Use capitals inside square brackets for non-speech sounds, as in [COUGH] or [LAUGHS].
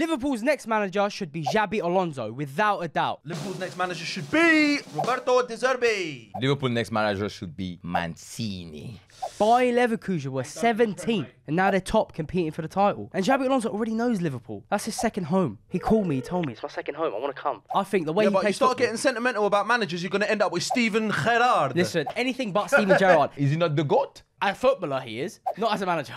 Liverpool's next manager should be Xabi Alonso, without a doubt. Liverpool's next manager should be Roberto De Zerbi. Liverpool's next manager should be Mancini. Bayer Leverkusen were 17 and now they're top competing for the title. And Xabi Alonso already knows Liverpool. That's his second home. He called me, he told me, it's my second home, I want to come. I think the way Yeah, he but you start football- getting sentimental about managers, you're going to end up with Steven Gerrard. Listen, anything but Steven Gerrard. [LAUGHS] Is he not the GOAT? As a footballer, he is. Not as a manager.